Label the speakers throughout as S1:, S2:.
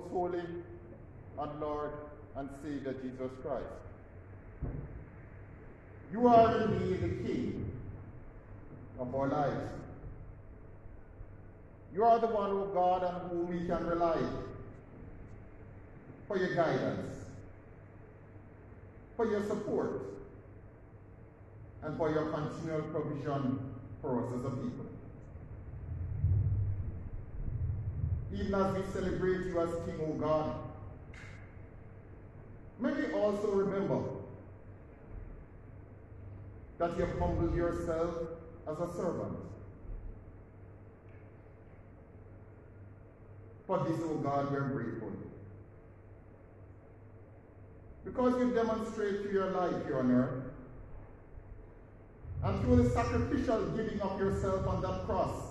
S1: most holy and Lord and Savior Jesus Christ. You are indeed the King of our lives. You are the one, O God, on whom we can rely for your guidance, for your support, and for your continual provision for us as a people. Even as we celebrate you as King, O God, may we also remember that you have humbled yourself as a servant. For this, O God, we are grateful. Because you demonstrate through your life here on earth, and through the sacrificial giving of yourself on that cross,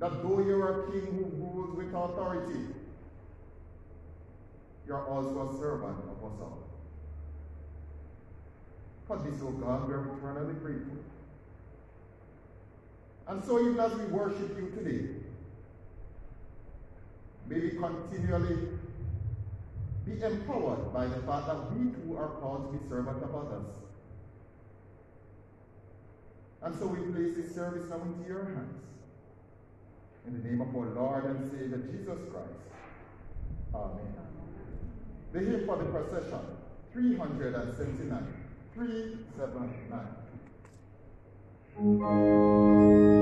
S1: that though you are a king who rules with authority, you are also a servant of us all. For this, O God, we are eternally grateful. And so, even as we worship you today, may we continually be empowered by the fact that we too are called to be servants of others. And so we place this service now into your hands. In the name of our Lord and Savior Jesus Christ. Amen. The hymn for the procession, 379. 379.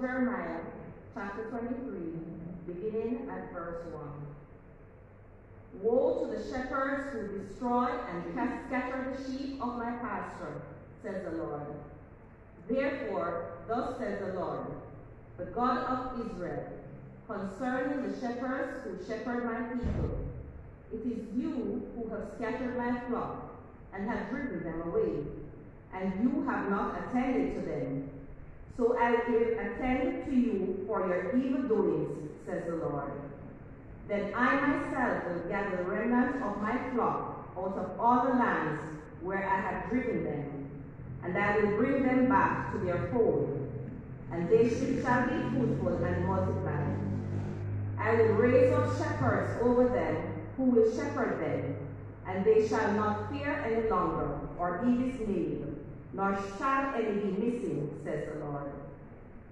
S2: Jeremiah, chapter 23, beginning at verse 1. Woe to the shepherds who destroy and scatter the sheep of my pasture, says the Lord. Therefore, thus says the Lord, the God of Israel, concerning the shepherds who shepherd my people. It is you who have scattered my flock and have driven them away, and you have not attended to them. So I will attend to you for your evil doings, says the Lord. Then I myself will gather the remnant of my flock out of all the lands where I have driven them, and I will bring them back to their fold, and they shall be fruitful and multiply. I will raise up shepherds over them who will shepherd them, and they shall not fear any longer or be dismayed, nor shall any be missing, says the Lord.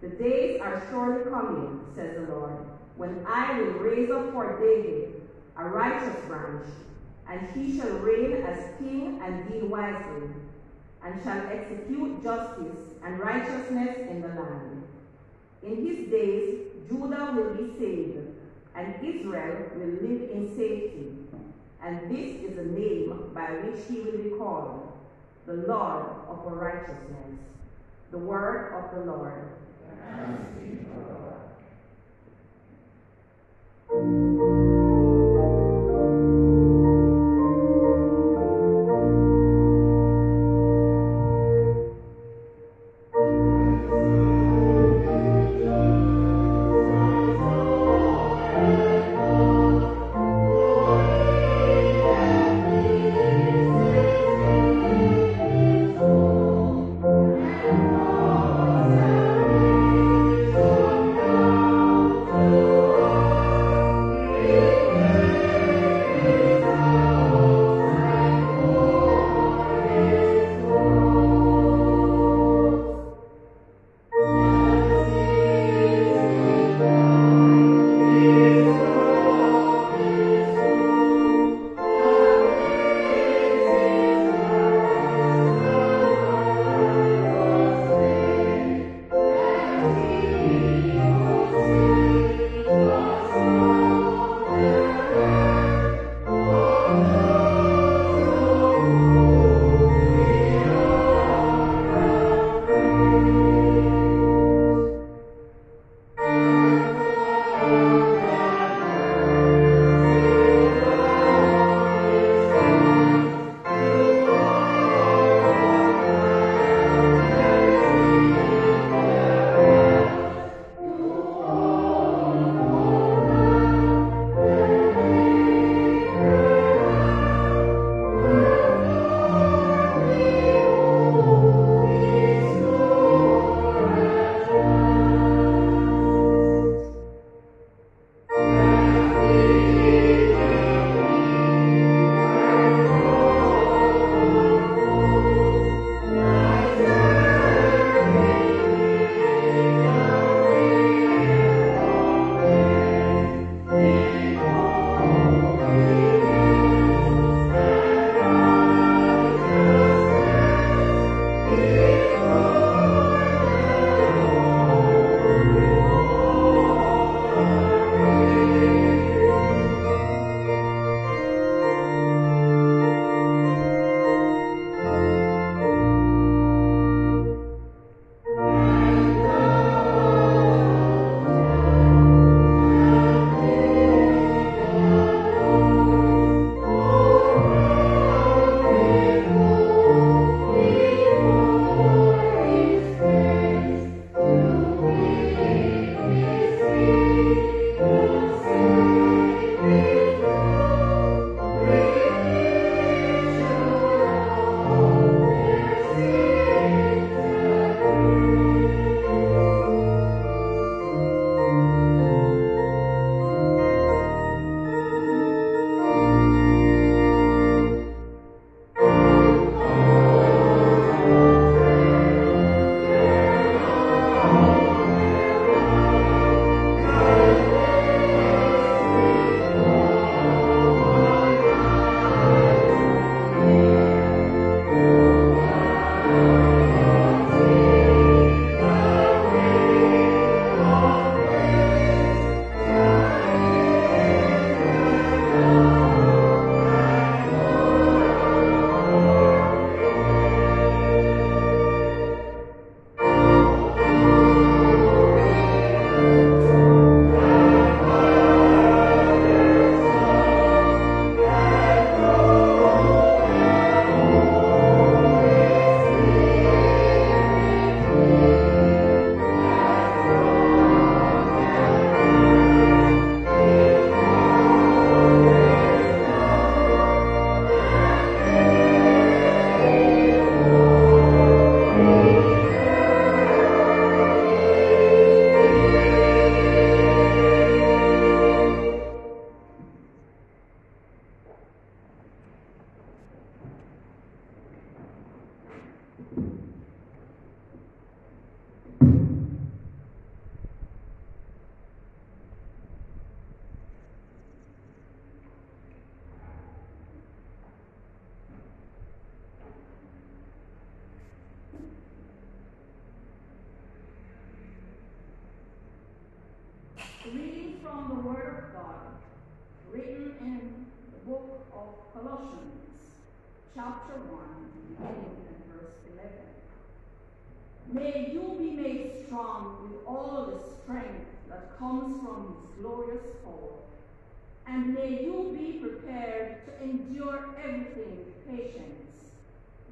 S2: The days are surely coming, says the Lord, when I will raise up for David a righteous branch, and he shall reign as king and deal wisely, and shall execute justice and righteousness in the land. In his days Judah will be saved, and Israel will live in safety. And this is the name by which he will be called, the Lord of our righteousness. The word of the Lord.
S3: Thanks be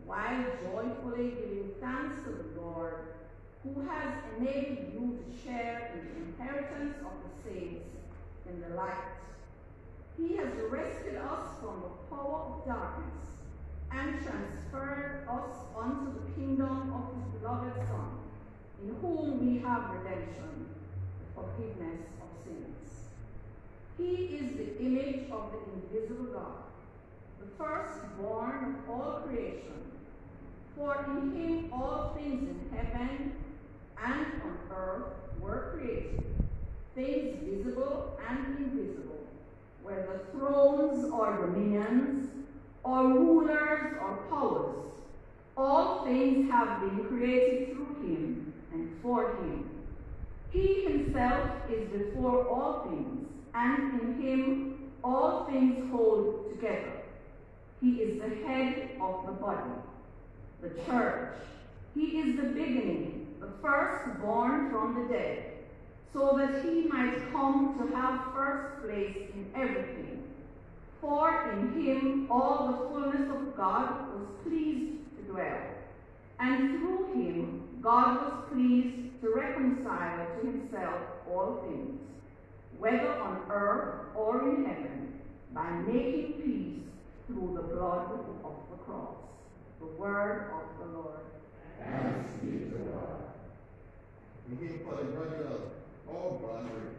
S3: while joyfully giving thanks to the Lord who has enabled you to share in the inheritance of the saints in the light. He has rescued us from the power of darkness and transferred us unto the kingdom of his beloved Son, in whom we have redemption, the forgiveness of sins. He is the image of the invisible God, the firstborn of all creation. For in him all things in heaven and on earth were created, things visible and invisible, whether thrones or dominions, or rulers or powers. All things have been created through him and for him. He himself is before all things, and in him all things hold together. He is the head of the body, the church. He is the beginning the firstborn from the dead, so that he might come to have first place in everything. For in him all the fullness of God was pleased to dwell, and through him God was pleased to reconcile to himself all things, whether on earth or in heaven, by making peace through the blood of the cross. The word of the Lord.
S1: Thanks be to God. We for the brother of all brothers.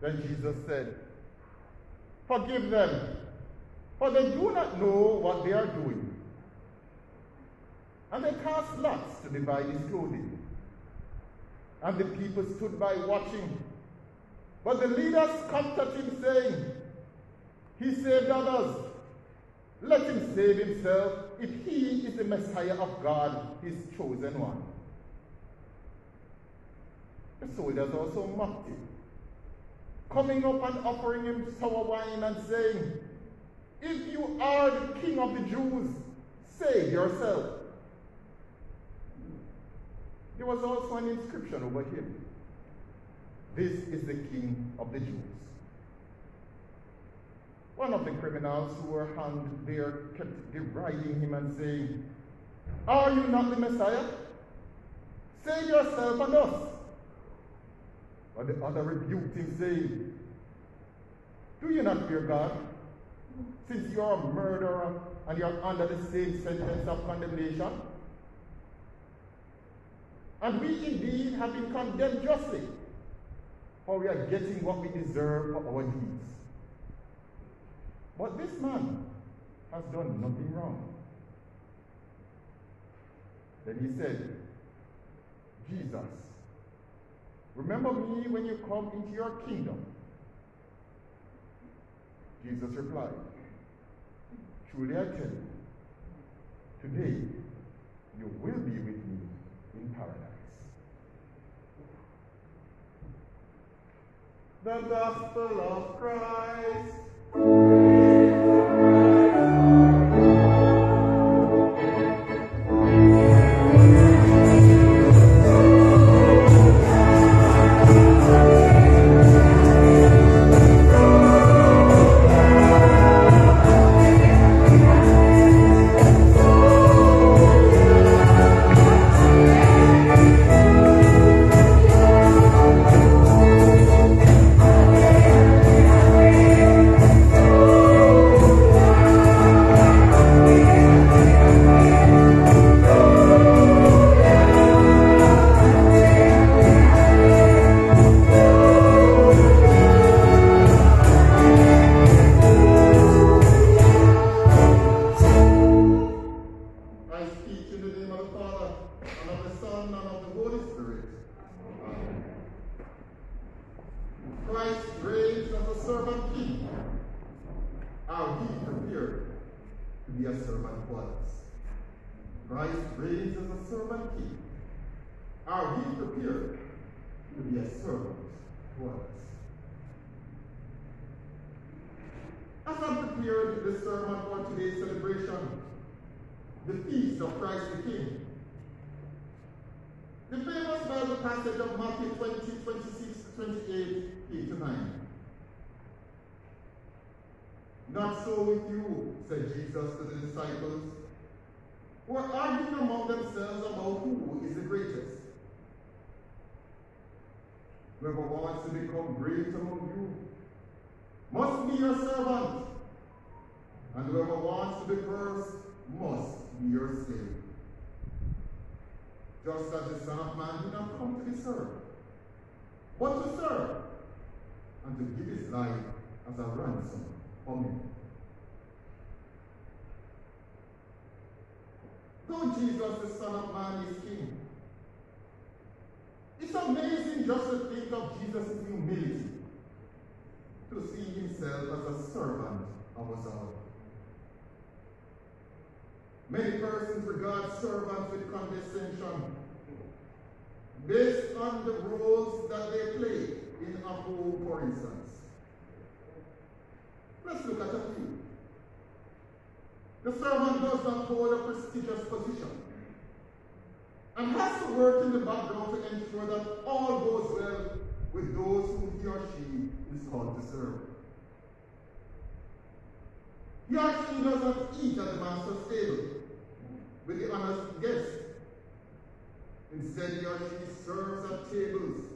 S1: Then Jesus said, Forgive them, for they do not know what they are doing. And they cast lots to divide his clothing. And the people stood by watching. But the leaders comforted him, saying, He saved others. Let him save himself if he is the Messiah of God, his chosen one. The soldiers also mocked him, coming up and offering him sour wine and saying, If you are the king of the Jews, save yourself. There was also an inscription over him. This is the king of the Jews. One of the criminals who were hanged there kept deriding him and saying, Are you not the Messiah? Save yourself and us. But the other rebuked him, saying, Do you not fear God? Since you are a murderer and you are under the same sentence of condemnation? And we indeed have been condemned justly, for we are getting what we deserve for our deeds. But this man has done nothing wrong. Then he said, Jesus, remember me when you come into your kingdom. Jesus replied, Truly I tell you, today you will be with me in paradise. The Gospel of Christ. Great among you must be your servant, and whoever wants to be first must be your slave. Just as the Son of Man did not come to be served, but to serve, and to give his life as a ransom for many. Though Jesus, the Son of Man, is King, it's amazing just to think of Jesus' humility, to see himself as a servant of us all. Many persons regard servants with condescension based on the roles that they play in a home, for instance. Let's look at a few. The servant does not hold a prestigious position and has to work in the background to ensure that all goes well with those whom he or she is called to serve. He actually does not eat at the master's table with the honest guest. Instead, he or she serves at tables,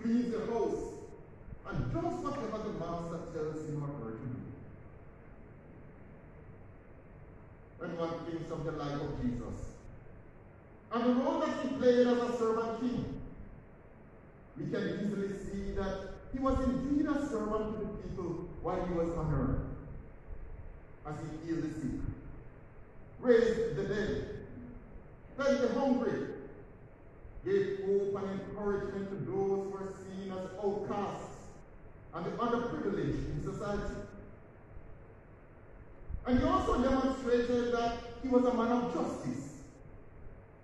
S1: cleans the house, and does whatever the master tells him or her to do. When one thinks of the life of Jesus and the role that he played as a servant king, we can easily see that he was indeed a servant to the people while he was on earth. As he healed the sick, raised the dead, fed the hungry, gave hope and encouragement to those who were seen as outcasts and the underprivileged in society. And he also demonstrated that he was a man of justice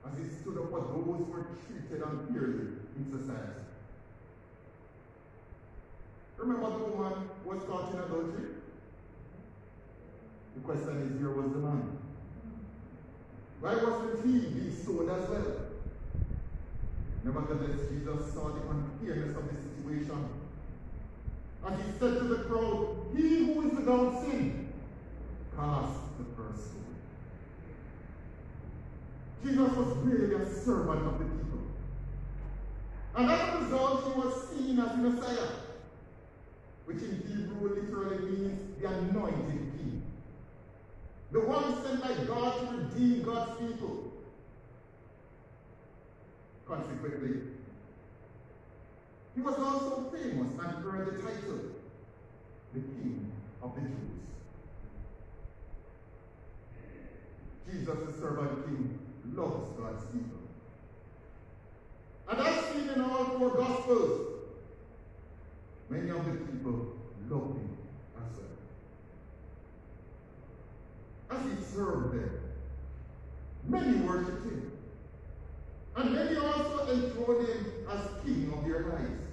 S1: as he stood up for those who were treated unfairly in society. Remember the woman was caught in adultery? The question is, where was the man? Why wasn't he being sold as well? Nevertheless, Jesus saw the unfairness of the situation. And he said to the crowd, He who is without sin, cast the first stone. Jesus was really a servant of the people. And as a result, he was seen as Messiah, which in Hebrew literally means the anointed king. The one sent by God to redeem God's people. Consequently, he was also famous and earned the title, the King of the Jews. Jesus, the servant king, loves God's people. And as seen in all four Gospels, many of the people love him as well. As he served them, many worshipped him. And many also enthroned him as king of their lives.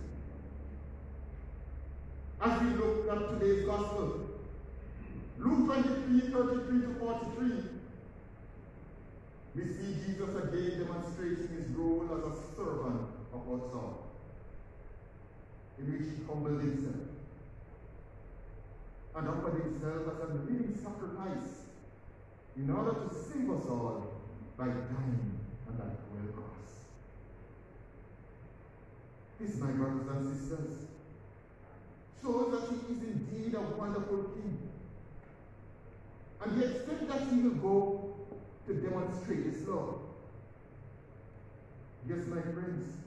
S1: As we look at today's gospel, Luke 23, 33 to 43, we see Jesus again demonstrating his role as a servant of us all, in which he humbled himself and offered himself as a living sacrifice in order to save us all by dying on that cruel cross. This, my brothers and sisters, shows that he is indeed a wonderful king. And the extent that he will go to demonstrate his love. Yes, my friends,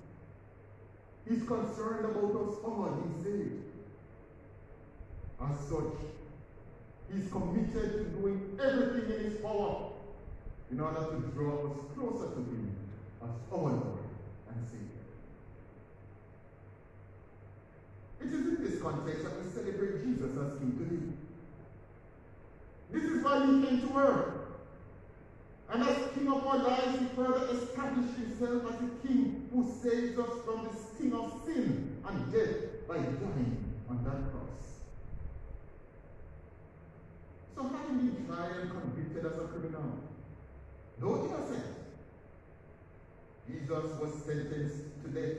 S1: he's concerned about us all being saved. As such, he's committed to doing everything in his power in order to draw us closer to him as our Lord and Savior. It is in this context that we celebrate Jesus as King today. This is why he came to earth. And as King of our lives, he further established himself as the King who saves us from the sting of sin and death by dying on that cross. So having been tried and convicted as a criminal, though innocent, Jesus was sentenced to death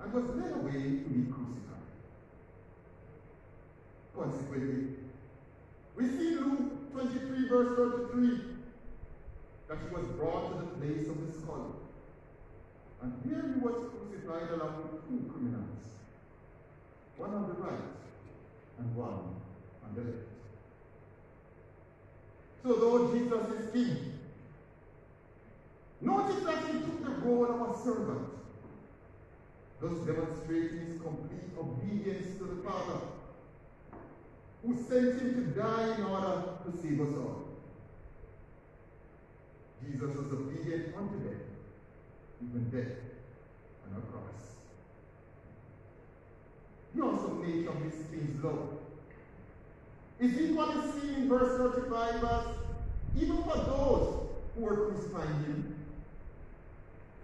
S1: and was led away to be crucified. Consequently, we see Luke 23, verse 33, that he was brought to the place of his calling. And here he was crucified along with two criminals, one on the right and one on the left. So though Jesus is king, notice that he took the role of a servant, thus demonstrating his complete obedience to the Father, who sent him to die in order to save us all. Jesus was obedient unto death, even death on a cross. He also made of these things love. Is equally seen in verse 35 as even for those who were crucifying him,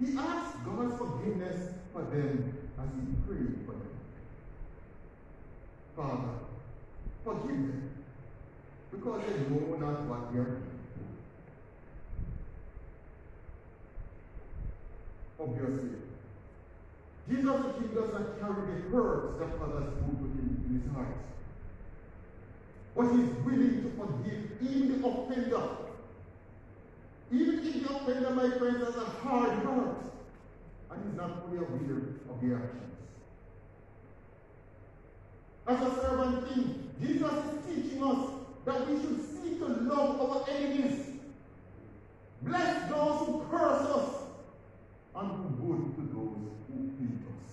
S1: he asked God's forgiveness for them as he prayed for them. Father, forgive them, because they know not what they are doing. Obviously. Jesus the King does not carry the hurts that others put within in his heart. But he's willing to forgive even the offender. Even if the offender, my friends, has a hard heart and is not fully aware of the actions. As a servant king, Jesus is teaching us that we should seek to love our enemies. Bless those who curse us and good to those who hate us.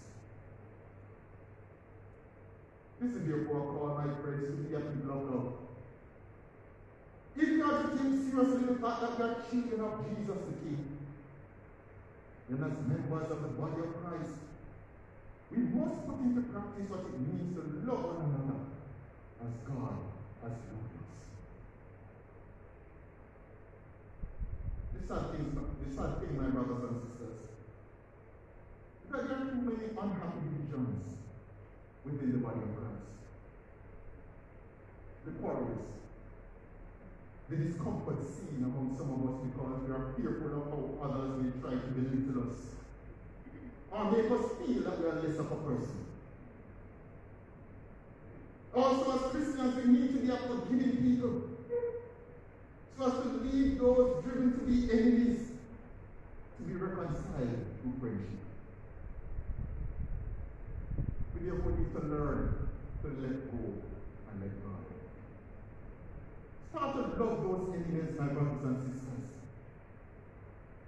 S1: This is therefore a call, my friends, to be a people of love. If you are take seriously the fact that we are children of Jesus the King, then as members of the body of Christ, we must put into practice what it means to love one another as God has loved us. The sad thing, the sad thing, my brothers and sisters, there are too many unhappy divisions within the body of Christ. The quarrels, the discomfort seen among some of us because we are fearful of how others may try to belittle us or make us feel that we are less of a person. Also, as Christians, we need to be a forgiving people so as to lead those driven to be enemies to be reconciled through friendship. We therefore need to learn to let go and let God. Start to love those enemies, my brothers and sisters.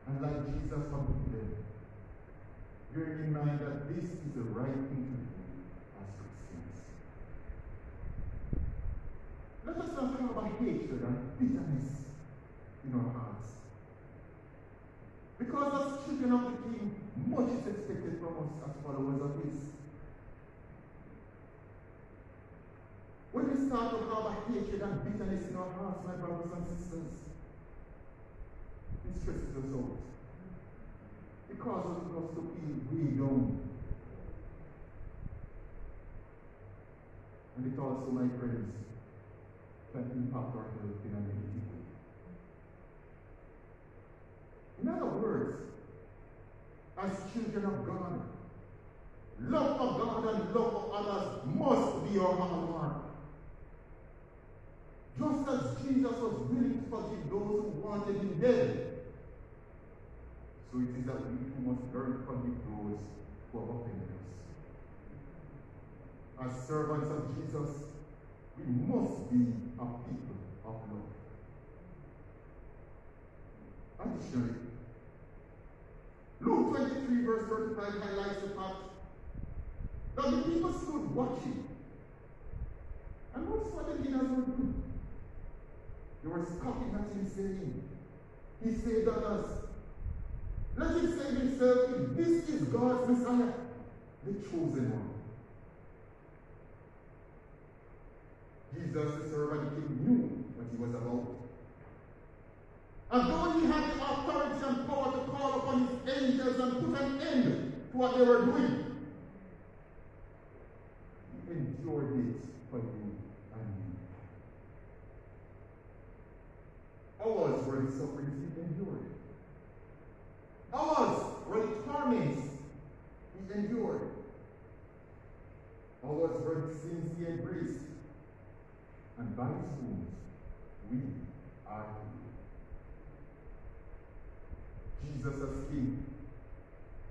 S1: And like Jesus forgive them. Bearing in mind that this is the right thing to do as Christians. Let us not harbor hatred and bitterness in our hearts. Because as children of the King, much is expected from us as followers of His. When we start to harbor hatred and bitterness in our hearts, my brothers and sisters, it stresses us out. It causes us to feel way down. And it also, my friends, can impact our health in a negative way. In other words, as children of God, love for God and love for others must be our hallmark. Just as Jesus was willing to forgive those who wanted him dead, so it is that we too must learn to forgive those who have offended us. As servants of Jesus, we must be a people of love. Additionally, Luke 23, verse 35 highlights the fact that the people stood watching. And notice what the were doing. They were scoffing at him, saying, He saved others. Let him save himself this is God's Messiah, the chosen one. Jesus, the servant king, knew what he was about. And though he had the authority and power to call upon his angels and put an end to what they were doing, he endured it for you and me. Ours were the sufferings he endured. Ours the torments he endured. Ours the sins he embraced. And by his wounds, we are healed. Jesus as King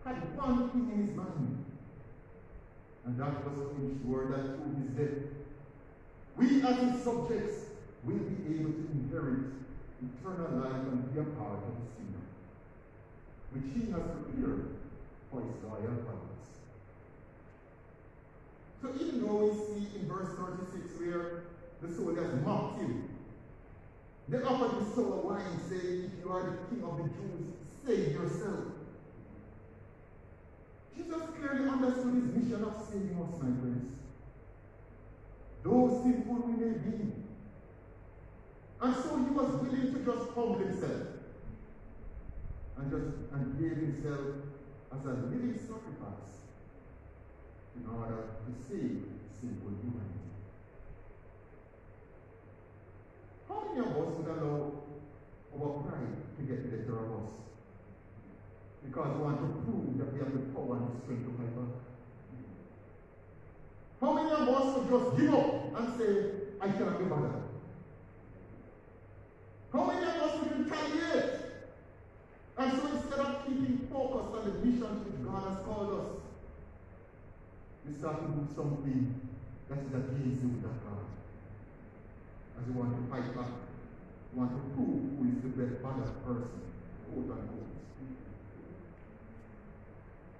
S1: had one thing in his mind, and that was to ensure that through his death, we as his subjects will be able to inherit eternal life and be a part of his kingdom, which he has prepared for his loyal prophets. So even though we see in verse 36 where the soldiers mocked him, they offered him sour wine, saying, If you are the king of the Jews, save yourself. Jesus clearly understood his mission of saving us, my friends. Though sinful we may be. And so he was willing to just humble himself and just and gave himself as a living sacrifice in order to save sinful humanity. How many of us would allow our pride to get the better of us? because we want to prove that we have the power and the strength to fight. How many of us would just give up and say, I cannot be bothered? Many of us would retaliate? And so instead of keeping focused on the mission which God has called us, we start to do something that is against the will of God. As we want to fight back, we want to prove who is the best balanced person, quote unquote.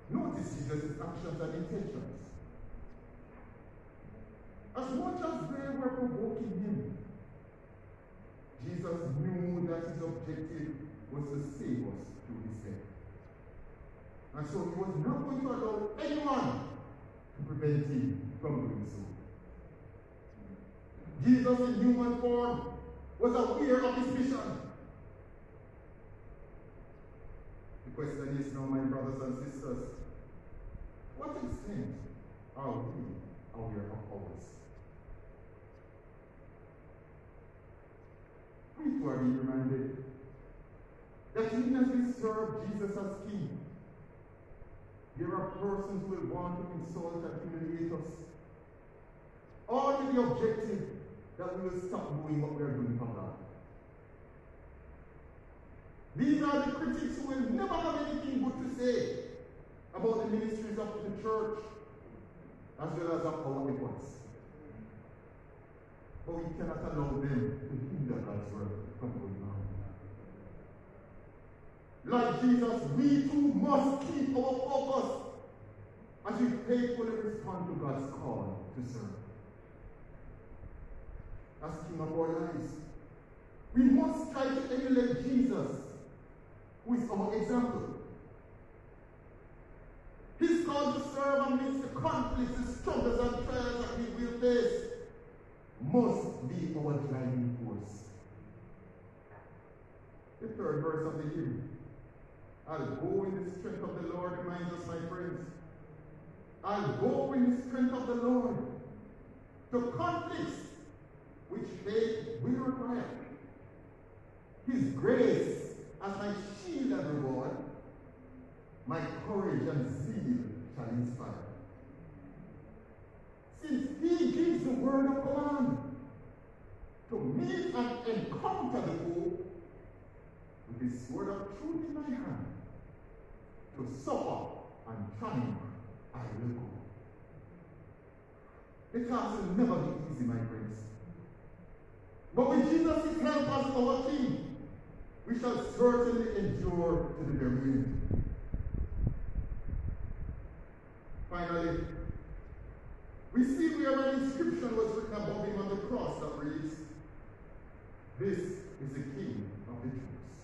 S1: Notice Jesus' actions and intentions. As much as they were provoking him, Jesus knew that his objective was to save us through his death. And so he was not going to allow anyone to prevent him from doing so. Jesus in human form was aware of his mission. The question is now, my brothers and sisters, what extent are we aware of ours? Too are being reminded that we serve Jesus as King, there are persons who will want to insult and humiliate us. All the objective that we will stop doing what we are doing for God. These are the critics who will never have anything good to say about the ministries of the church as well as of our efforts. But we cannot allow them to hinder God's work from going on. Like Jesus, we too must keep our focus as we faithfully respond to God's call to serve. As King of our lives, we must try to emulate Jesus, who is our example. His call to serve amidst the conflicts, the struggles, and trials that we will face must be our driving force. The third verse of the hymn I'll go in the strength of the Lord, us, my friends. I'll go in the strength of the Lord to conflicts which faith will require. His grace as my shield and reward, my courage and zeal shall inspire. Since he gives the word of command to meet and encounter the foe with his word of truth in my hand, to suffer and triumph, I will go. The task will never be easy, my friends. But with Jesus' help as our King, we shall certainly endure to the very end. Finally, we see where an inscription was written above him on the cross that reads, This is the King of the Jews.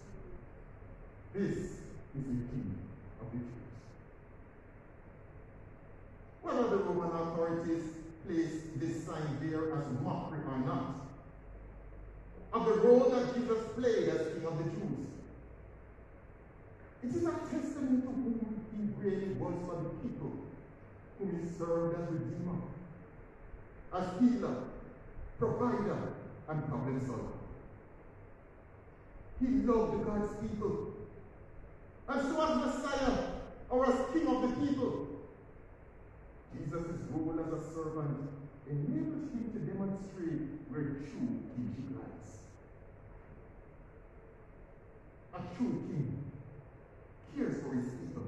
S1: This is the King of the Jews. Whether the Roman authorities placed this sign there as mockery or not, of the role that Jesus played as King of the Jews, it is a testament to whom he really was for the people whom he served as Redeemer, as healer, provider, and problem solver. He loved God's people. And so as Messiah, or as King of the people, Jesus' role as a servant enables him to demonstrate where true kingship lies. A true king cares for his people.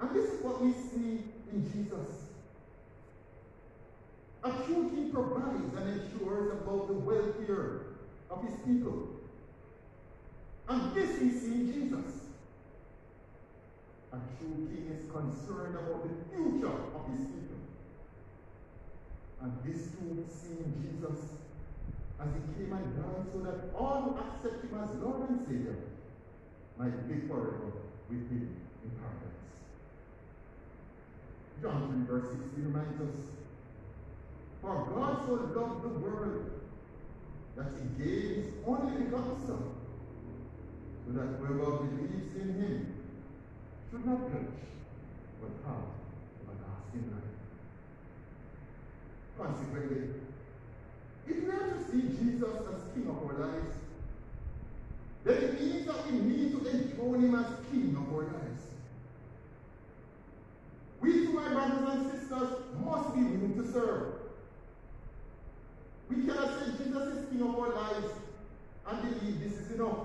S1: And this is what we see in Jesus. A true king provides and ensures about the welfare of his people. And this see in Jesus. A true king is concerned about the future of his people. And this too we see in Jesus as he came and died so that all who accept him as Lord and Savior might live forever with him in paradise. John 3 verse 16 reminds us, For God so loved the world that he gave his only begotten Son, so that whoever believes in him should not perish, but have everlasting life. Consequently, if we are to see Jesus as King of our lives, then it means that we need to enthrone him as king of our lives. We, too, my brothers and sisters, must be willing to serve. We cannot say Jesus is king of our lives and believe this is enough.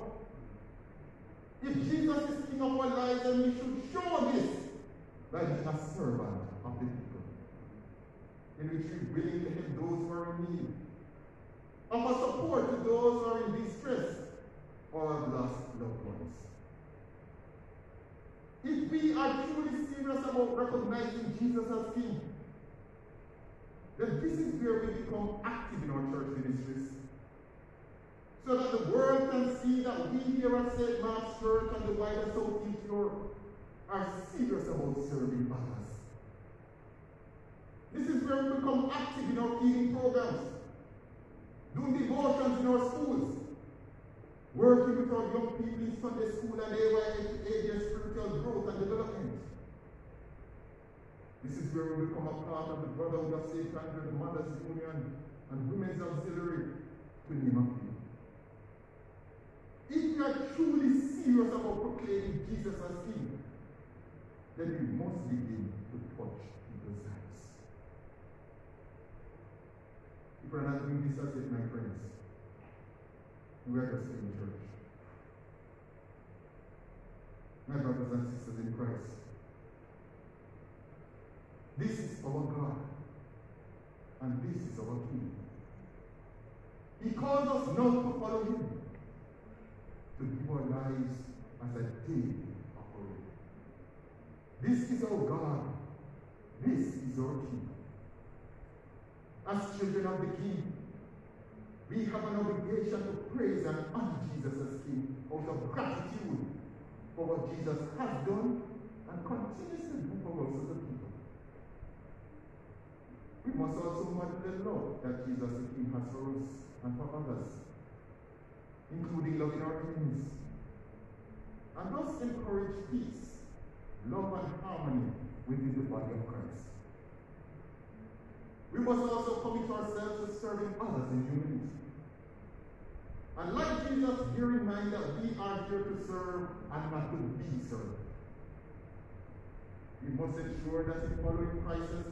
S1: If Jesus is king of our lives, then we should show this by being a servant of the people, in which we willingly help those who are in need, offer support to those who are in distress or have lost loved ones. If we are truly serious about recognizing Jesus as King, then this is where we become active in our church ministries. So that the world can see that we here at St. Mark's Church and the wider Southfield Cure are serious about serving others. This is where we become active in our feeding programs, doing devotions in our schools, working with our young people in Sunday school and AYA spiritual growth and development. This is where we become a part of the Brotherhood of. Andrew, the Mothers Union, and Women's Auxiliary, to name a few. If you are truly serious about proclaiming Jesus as King, then you must begin to touch people's lives. If we're not doing this as yet, my friends, we are just in church. My brothers and sisters in Christ, this is our God, and this is our King. He calls us not to follow Him, to give our lives as a daily offering. This is our God. This is our King. As children of the King, we have an obligation to praise and honor Jesus as King out of gratitude for what Jesus has done and continues to do for us as a. We must also model the love that Jesus the King has for us and for others, including loving our enemies. And thus encourage peace, love, and harmony within the body of Christ. We must also commit ourselves to serving others in humility. And like Jesus, bear in mind that we are here to serve and not to be served. We must ensure that in following Christ as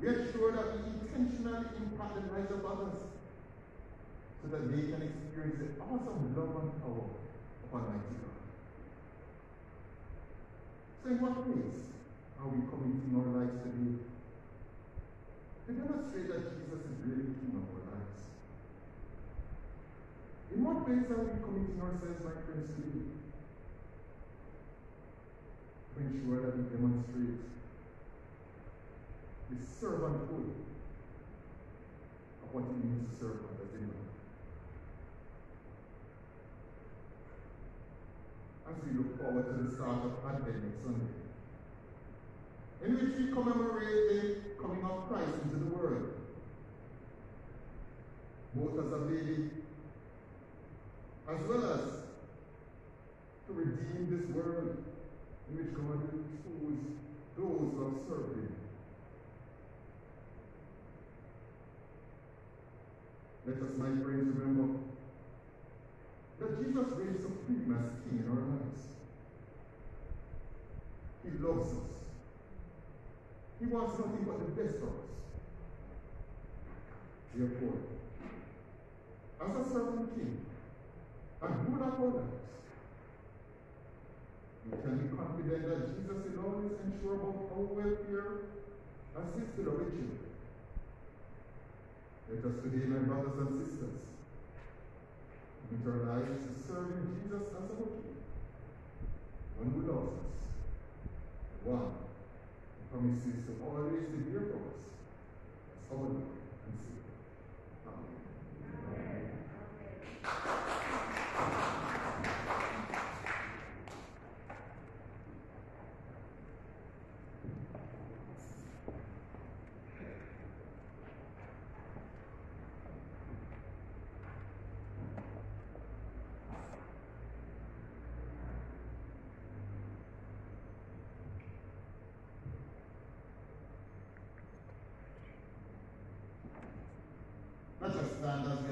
S1: Ensure that we intentionally impact the lives of others so that they can experience the awesome love and power of Almighty God. So in what ways are we committing our lives today to demonstrate that Jesus is really King of our lives? In what ways are we committing ourselves, my friends, today? To ensure that we demonstrate the servanthood what it means to serve others in life. As we look forward to the start of Advent next Sunday, in which we commemorate the coming of Christ into the world, both as a baby as well as to redeem this world in which God will choose those who are served Him. Let us, my friends, remember that Jesus reigns supreme as King in our lives. He loves us. He wants nothing but the best for us. Therefore, as a servant king, and ruler of our lives, we can be confident that Jesus will always ensure about our welfare as his beloved children. Let us today, my brothers and sisters, commit our lives to serving Jesus as our King, one who loves us, one who promises to always be there for us as our Lord and Savior. Amen. Let us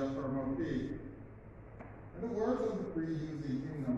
S1: affirm our the
S4: words of the prayer using hymn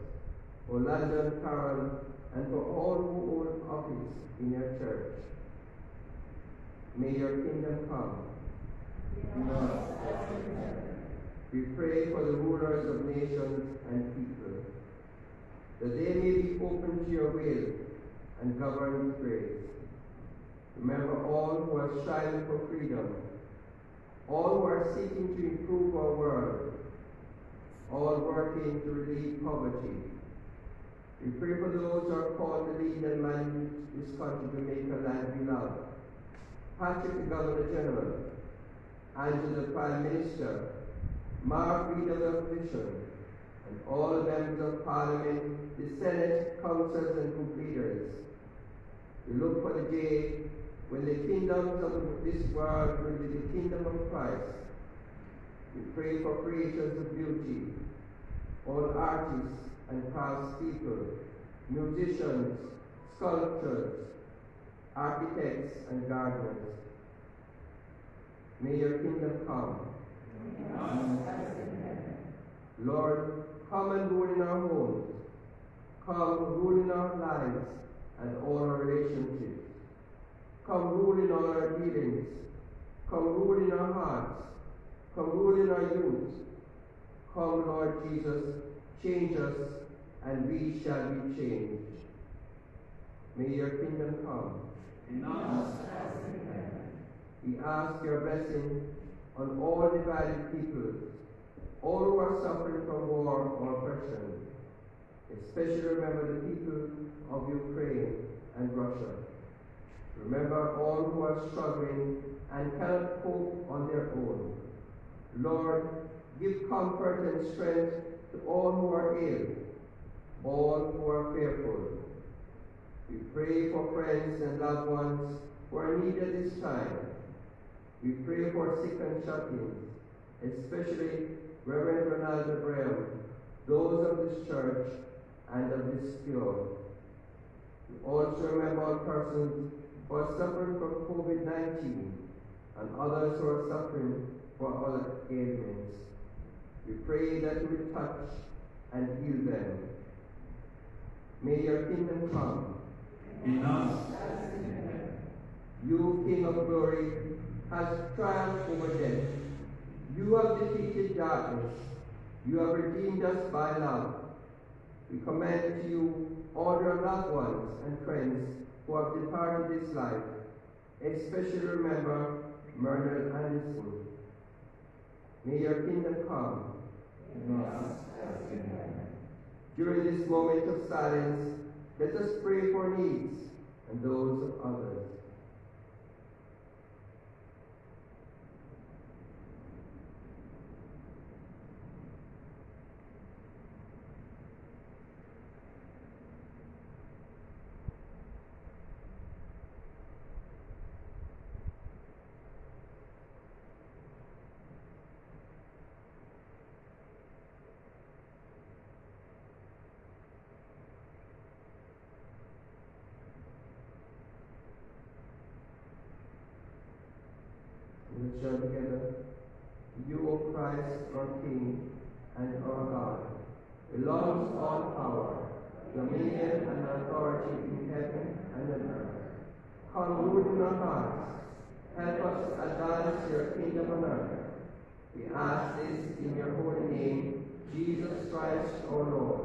S5: Olando and Carol, and for all who hold office in your church. May your kingdom come. We pray for the rulers of nations and people, that they may be open to your will and govern with grace. Remember all who are striving for freedom, all who are seeking to improve our world, all working to relieve poverty. We pray for those who are called to lead and manage this country to make a land we love. Patrick, the Governor General, Andrew, the Prime Minister, Mark, Leader of Opposition, and all members of Parliament, the Senate, councils, and group leaders. We look for the day when the kingdoms of this world will be the kingdom of Christ. We pray for creators of beauty, all artists and craftspeople, musicians, sculptors, architects, and gardeners. May your kingdom come. Lord, come and rule in our homes. Come, rule in our lives and all our relationships. Come, rule in all our dealings. Come, rule in our hearts. Come, rule in our youth. Come, Lord Jesus, change us, and we shall be changed. May your kingdom come. We ask your blessing on all divided peoples, all who are suffering from war or oppression. Especially remember the people of Ukraine and Russia. Remember all who are struggling and cannot cope on their own. Lord, give comfort and strength to all who are ill, all who are fearful. We pray for friends and loved ones who are needed this time. We pray for sick and shut-ins, especially Reverend Ronaldo Graham, those of this church and of this cure. We also remember all persons who are suffering from COVID-19 and others who are suffering for other ailments. We pray that you will touch and heal them. May your kingdom come.
S4: In us,
S5: You, King of glory, has triumphed over death. You have defeated darkness. You have redeemed us by love. We commend to you all your loved ones and friends who have departed this life. Especially remember Myrtle Anderson. May your kingdom come. During this moment of silence, let us pray for needs and those of others. Let's join together. You, O Christ, our King and our God, belongs all power, dominion, and authority in heaven and on earth. Come, rule in our hearts. Help us advance your kingdom on earth. We ask this in your holy name, Jesus Christ, our Lord,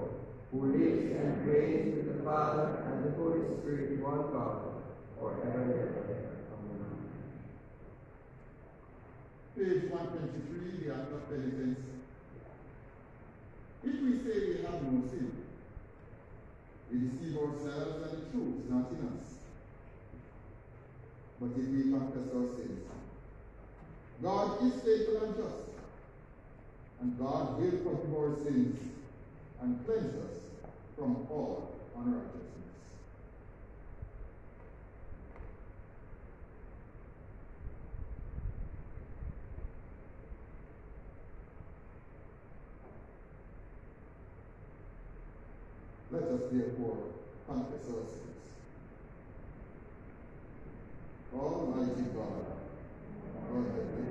S5: who lives and reigns with the Father and the Holy Spirit, one God, forever and ever. Amen.
S1: Page 123, the Act of Penitence. If we say we have no sin, we deceive ourselves and the truth is not in us. But if we confess our sins, God is faithful and just, and God will forgive our sins and cleanse us from all unrighteousness. Let us therefore confess our sins. Almighty God, our Heavenly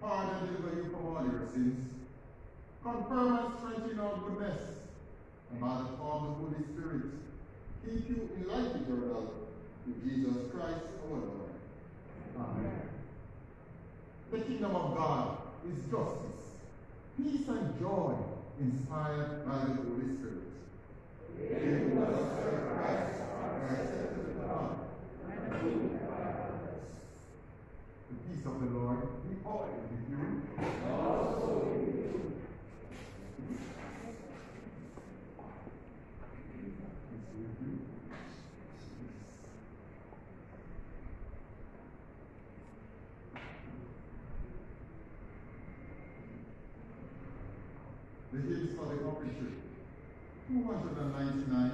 S1: Pardon deliver you from all your sins. Confirm and strengthen your goodness. And by the power of the Holy Spirit, keep you in life eternal through Jesus Christ our Lord. Amen. The kingdom of God is justice, peace, and joy inspired by the Holy Spirit. In who has served Christ, our to God, The peace of the Lord This is for the competition. Who wants to the 99?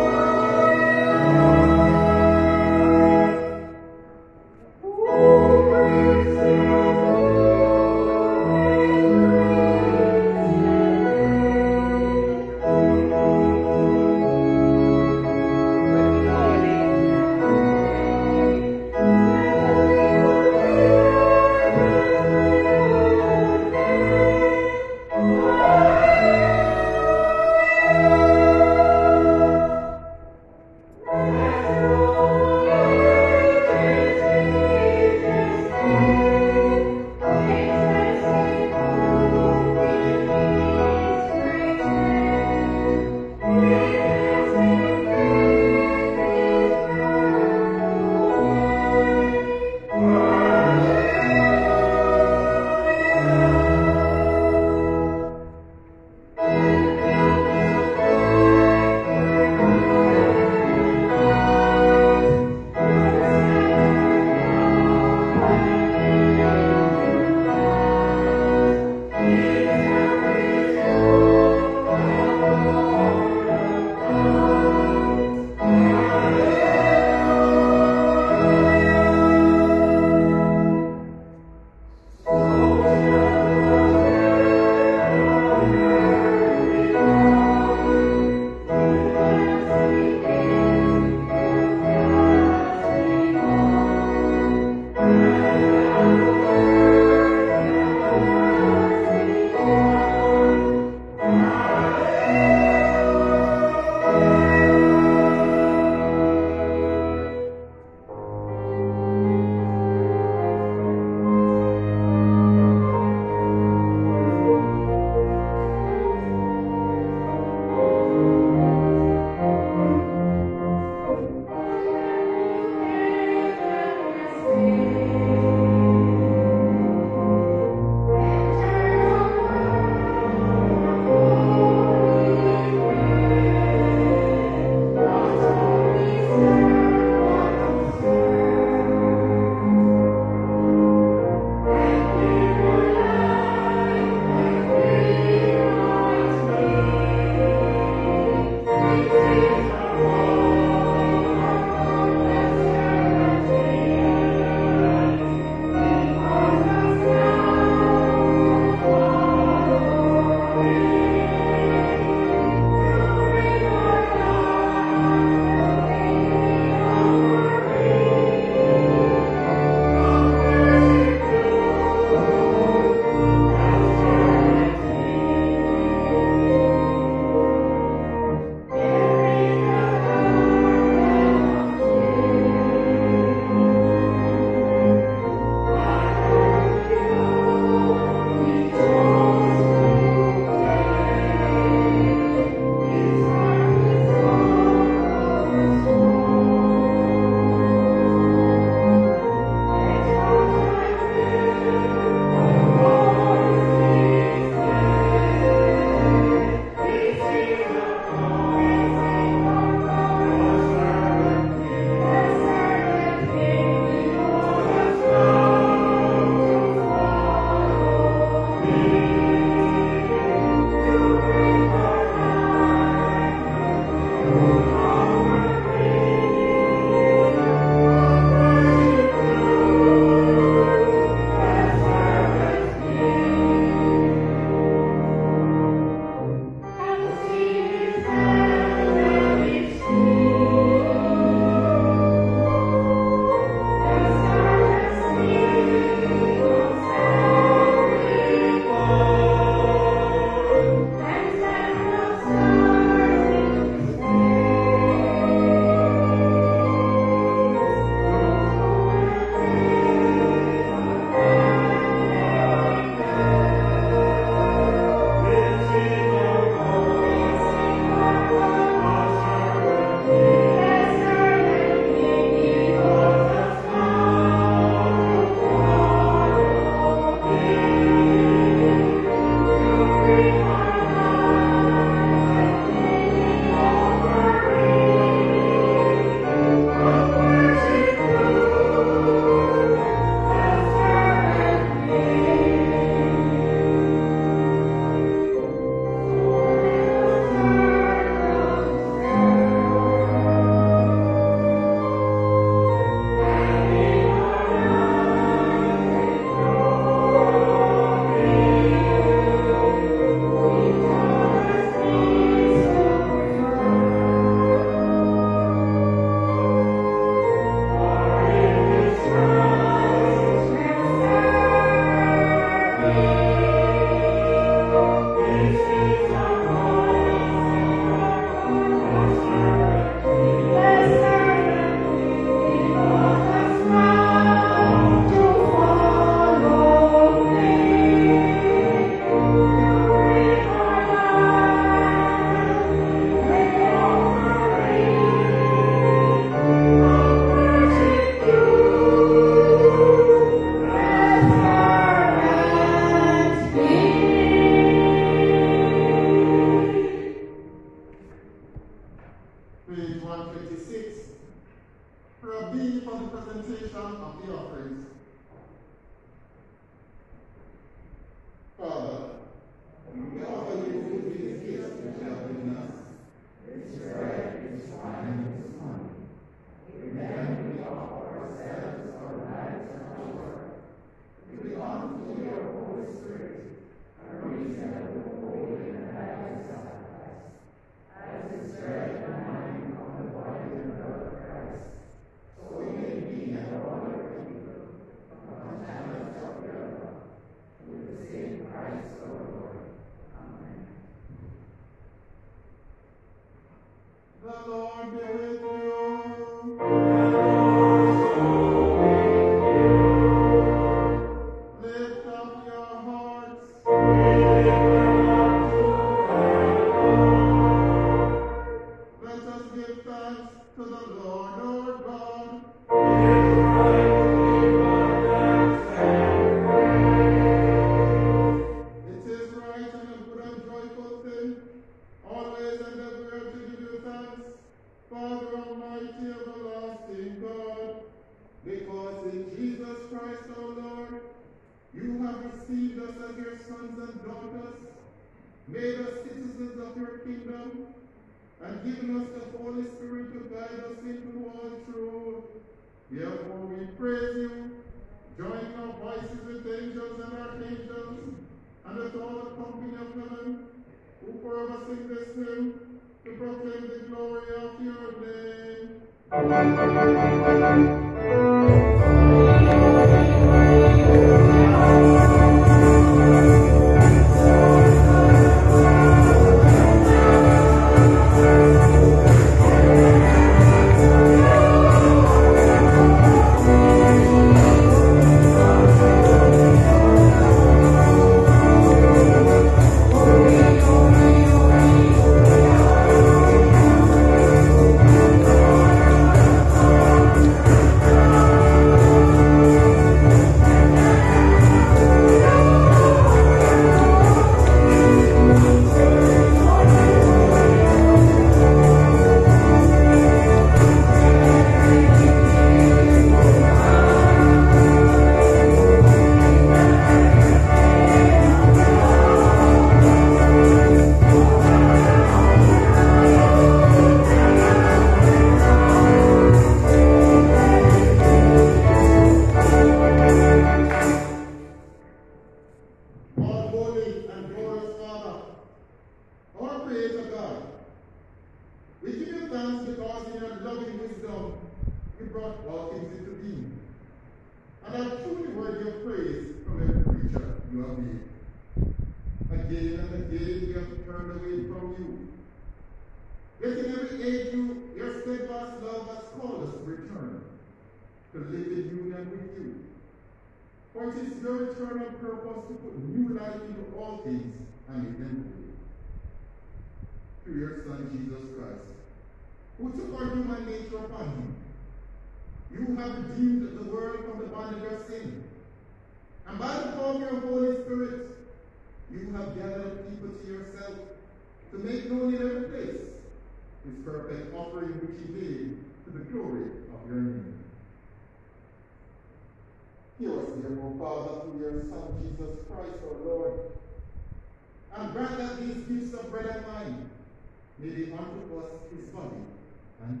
S1: and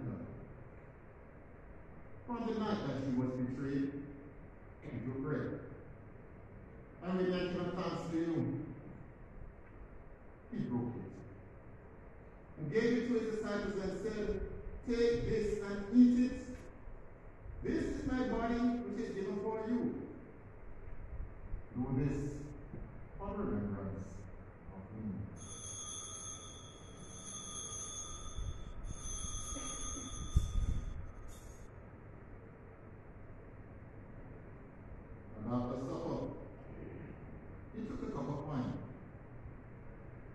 S1: the night that he was betrayed, he took bread. And with that of he broke it and gave it to his disciples and said, Take this and eat it. This is my body which is given for you. Do this on remembrance the supper. He took a cup of wine.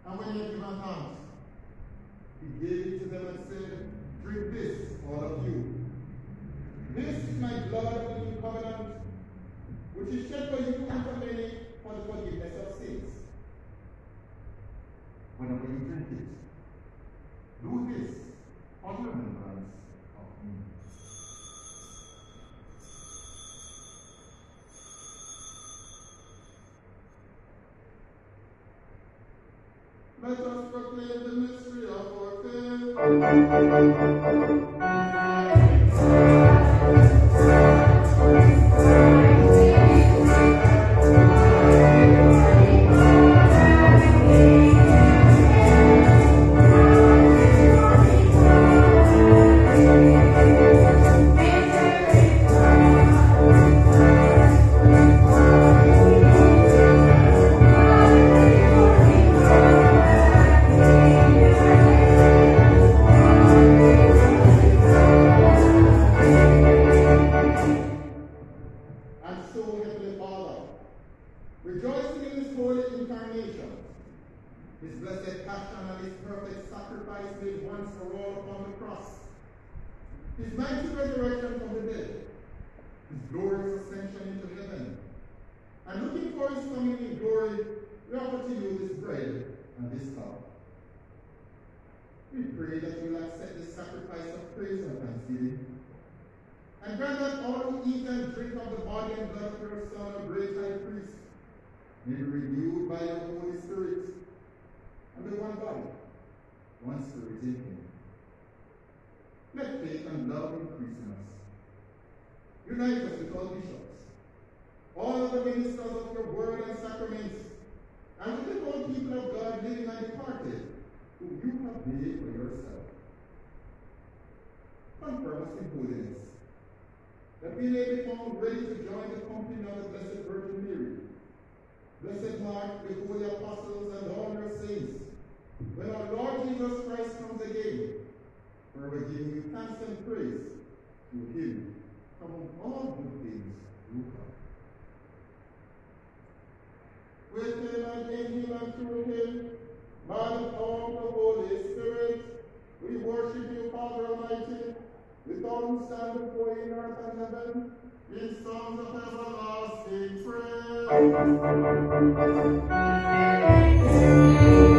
S1: And when he had given thanks, he gave it to them and said, Drink this, all of you. This is my blood in the new covenant, which is shed for you and for many for the forgiveness of sins. Whenever you drink it, do this on remembrance Let us proclaim the mystery of our faith. Holiness. That be found ready to join the company of the Blessed Virgin Mary, Blessed Mark, the holy apostles, and all your saints, when our Lord Jesus Christ comes again, for we give you thanks and praise to him, whom all good things do come. With him and in him and through him, the power of the Holy Spirit, we worship you, Father Almighty, all who stand before you in earth and heaven, in songs of everlasting praise.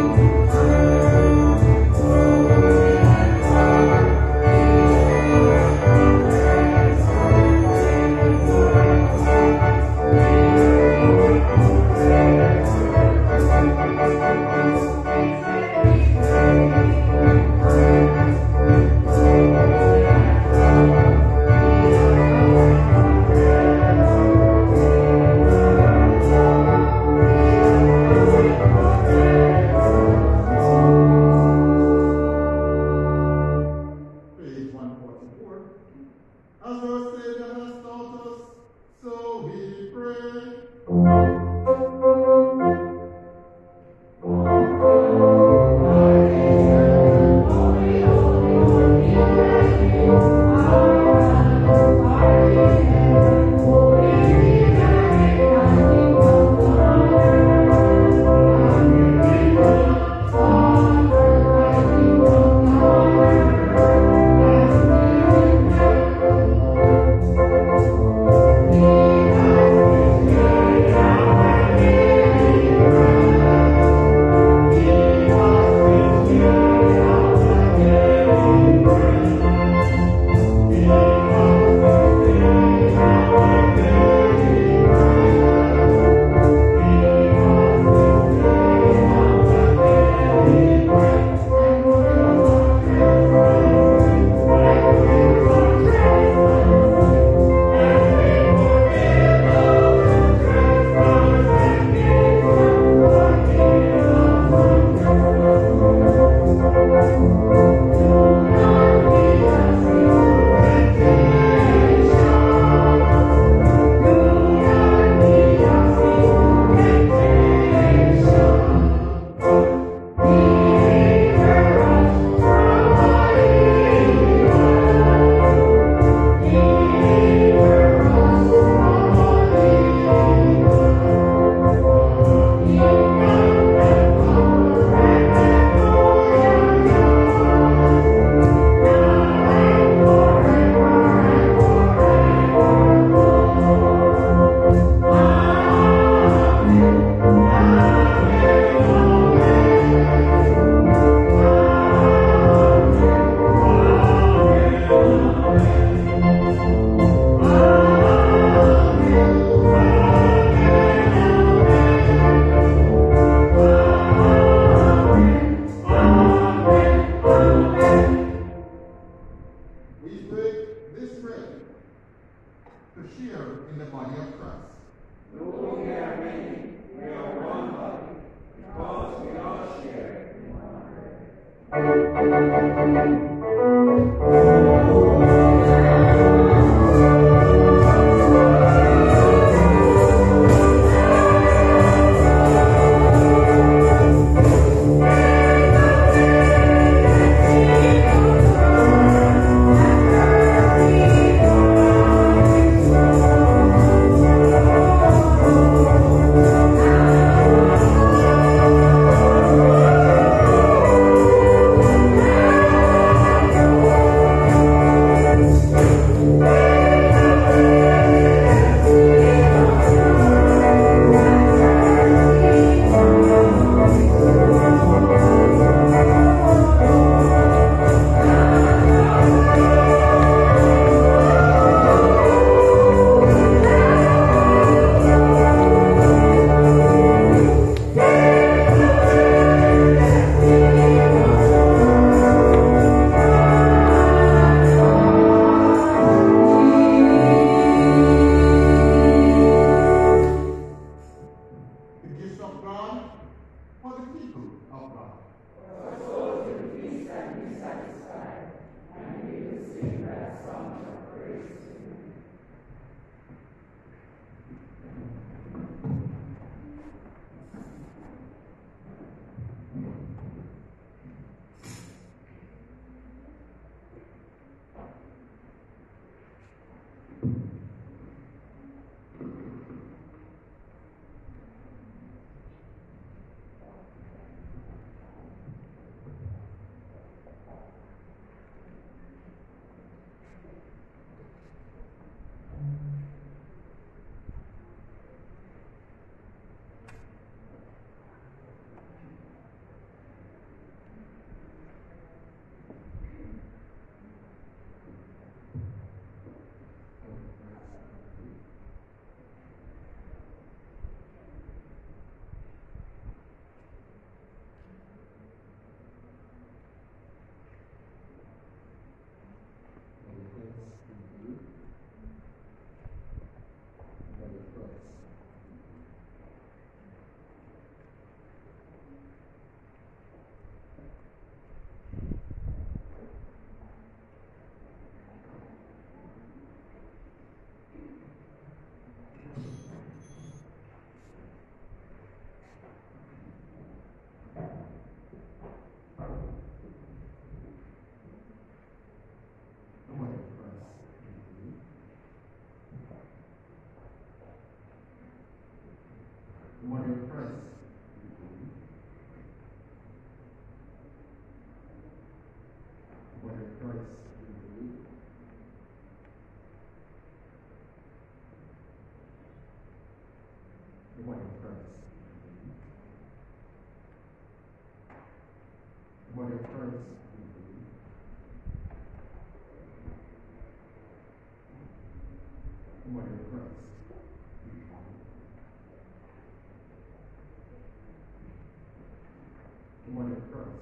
S1: oppressed. What a price. What a price. What a price. What a price. first.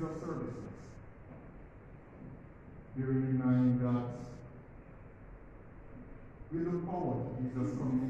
S1: is our services. During nine dots. We look forward to Jesus coming